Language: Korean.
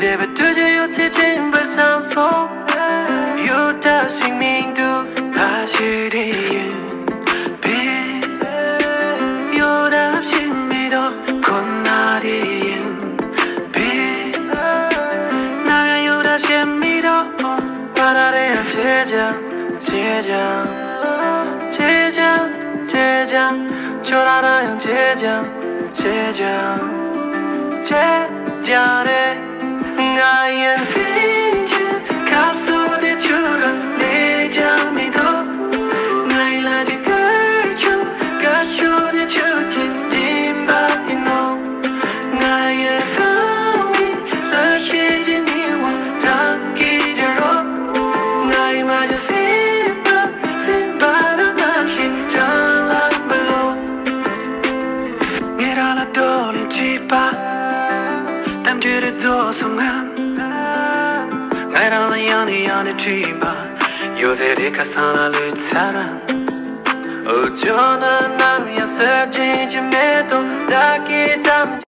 Never do you till chamber sound so You touching me do 마시리엔 빛 요답신 믿어 꽃나리엔 빛 나면 요답신 믿어 바다래야 제장 제장 제장 제장. 초라라형 제장 제장. 제자래. nghe ra là đồ lên chi ba tâm chưa được đồ sông am ngày ra là yang đi yang đi chi ba 요새 리카사나 루차라 어쩌나 남이었을지 좀 해도 딱히 담